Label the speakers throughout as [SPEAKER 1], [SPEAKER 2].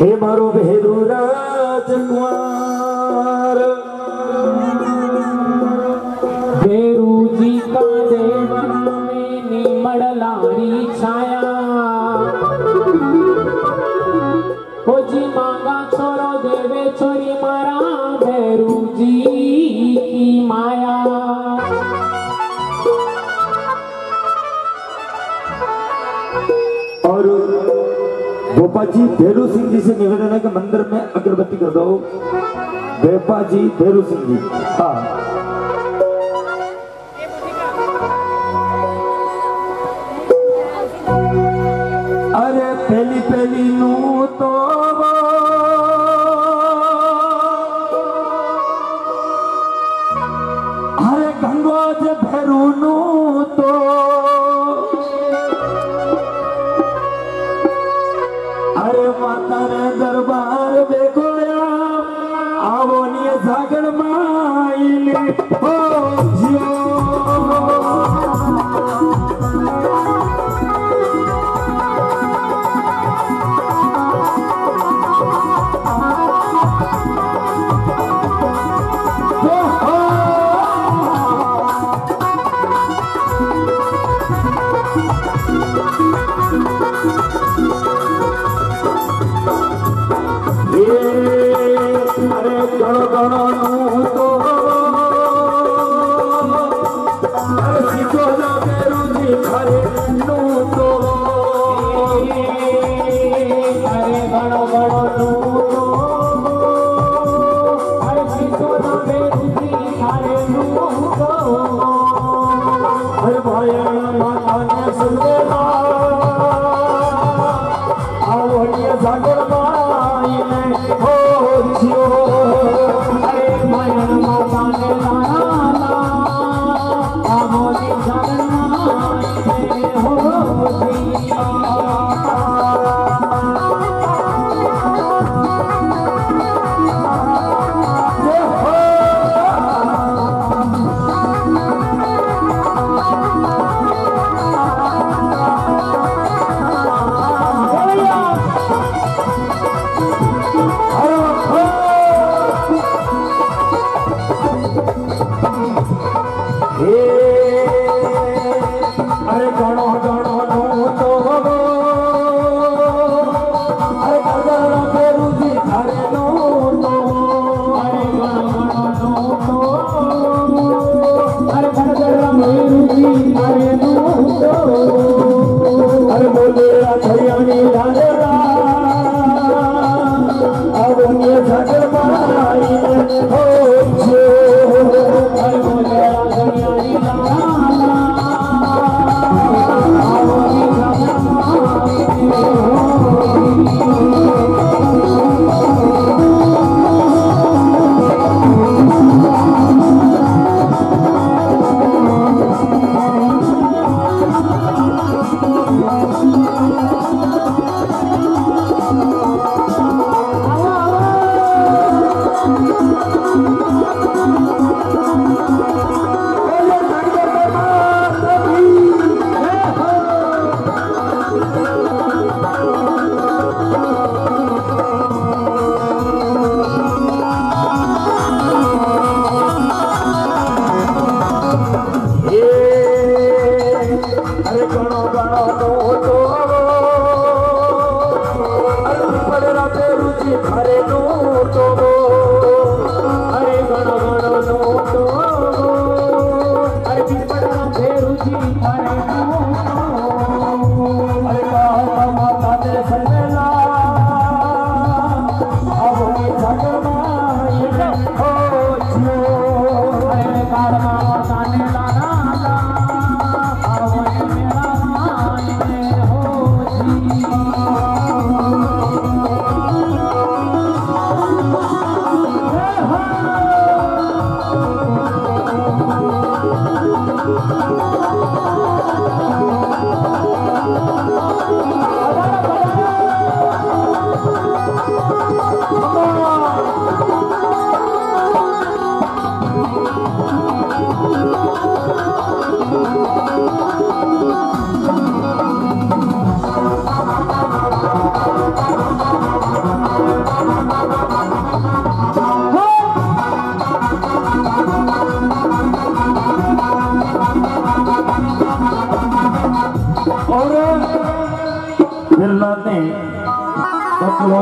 [SPEAKER 1] हे मारो
[SPEAKER 2] भेरू राजकुमार छाया। मांगा छोरो देवे छोरी मारा।
[SPEAKER 1] गोपा जी भैरू सिंह जी से निवेदन है कि मंदिर में अगरबत्ती कर दो। बेपा जी भैरू सिंह जी। हाँ।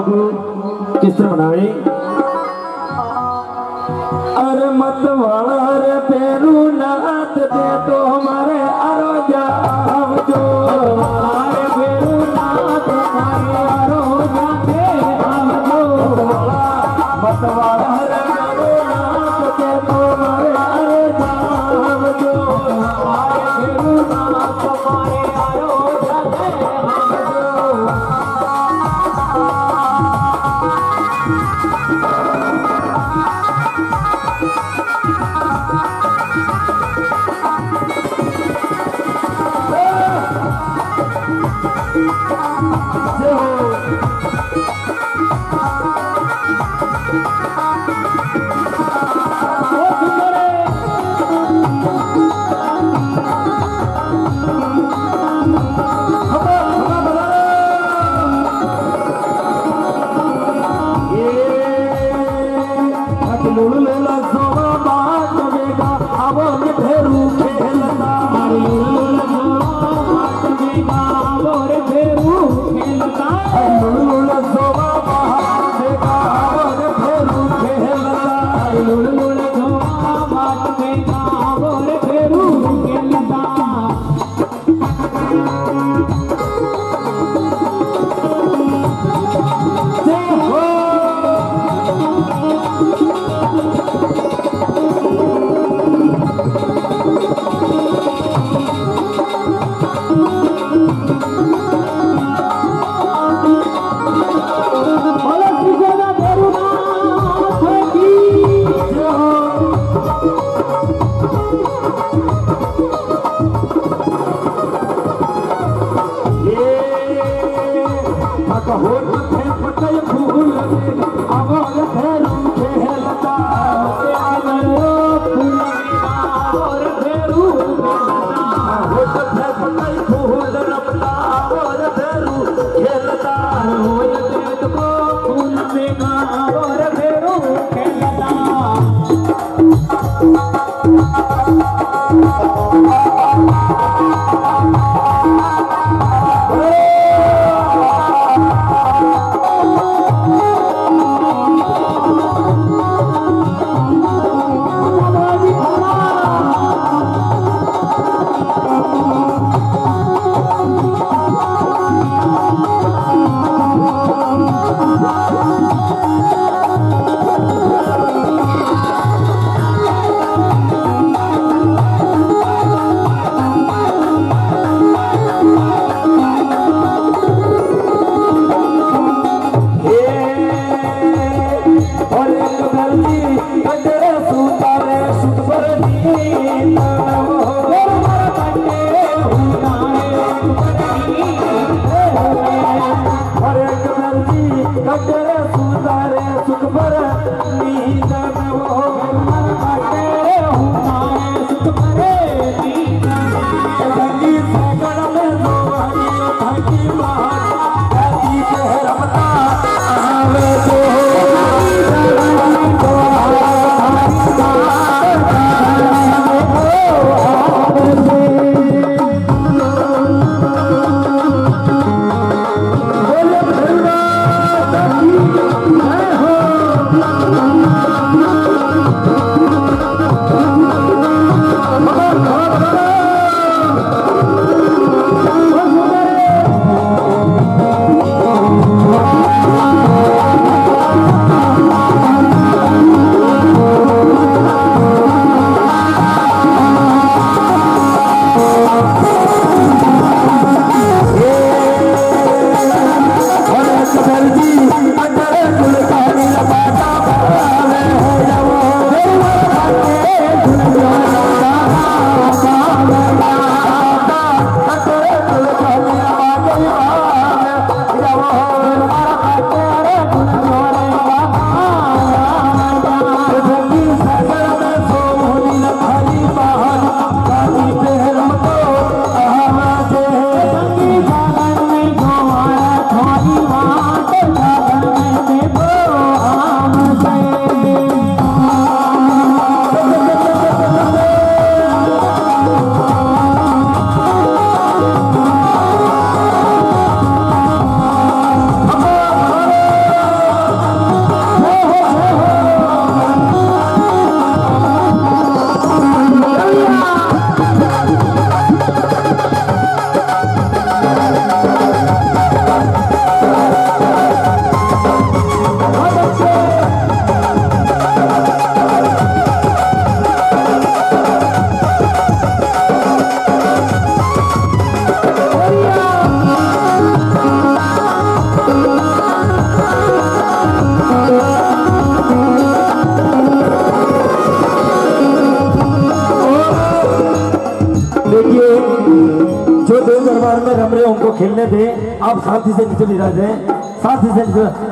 [SPEAKER 1] लोग किस बनाए? अरे मत वाला रे पेरू नाथ दे तो हमारे
[SPEAKER 2] Música Thank you.
[SPEAKER 1] आप शांति से नीचे विराज हैं शांति से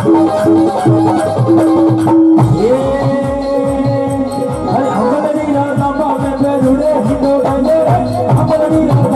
[SPEAKER 2] I'm gonna
[SPEAKER 1] need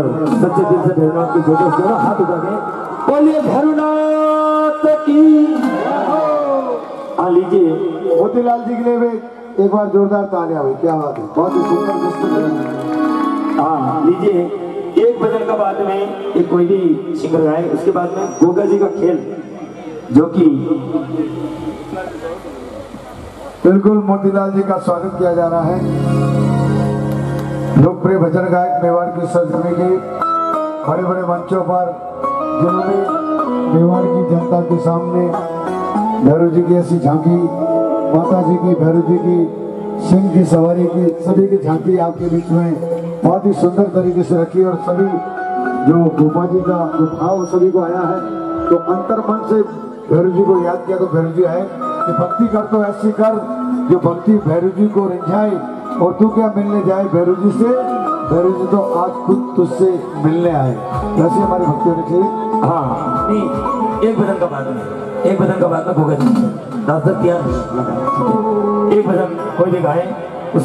[SPEAKER 1] बार सच्चे दिल से भैरवनाथ की जोजो दोनों हाथ उठा के बोलिए भैरवनाथ की। हाँ लीजिए।
[SPEAKER 3] मोतीलाल जी के लिए भी एक बार जोरदार तालियाँ हुई क्या बात है। बहुत ही सुंदर पुस्तक
[SPEAKER 1] हाँ। लीजिए। एक भजन का बाद में एक कोई भी सिंगर गाए उसके बाद में गोगा जी का खेल जो कि
[SPEAKER 3] बिल्कुल मोतीलाल जी का स्वागत किया जा रहा है। लोकप्रिय भजन गायक मेवाड़ की सरजमी के बड़े बड़े मंचों पर जिन्होंने मेवाड़ की जनता के सामने भैरव जी की ऐसी झांकी, माता जी की भैरव जी की, सिंह की सवारी की, सभी की झांकी आपके बीच में बहुत ही सुंदर तरीके से रखी और सभी जो गोपा जी का जो भाव सभी को आया है। तो अंतर मन से भैरव जी को याद किया तो भैरव जी आए कि भक्ति कर तो ऐसी कर जो भक्ति भैरव जी को रिझाए। और तू क्या मिलने जाए भैरू जी से। भैरू जी तो आज खुद तुझसे मिलने आए। वैसे हमारे भक्तियों ने चाहिए
[SPEAKER 1] हाँ। एक भजन का बात में। एक भजन का बात में भोग दस दस एक भजन कोई भी गाए।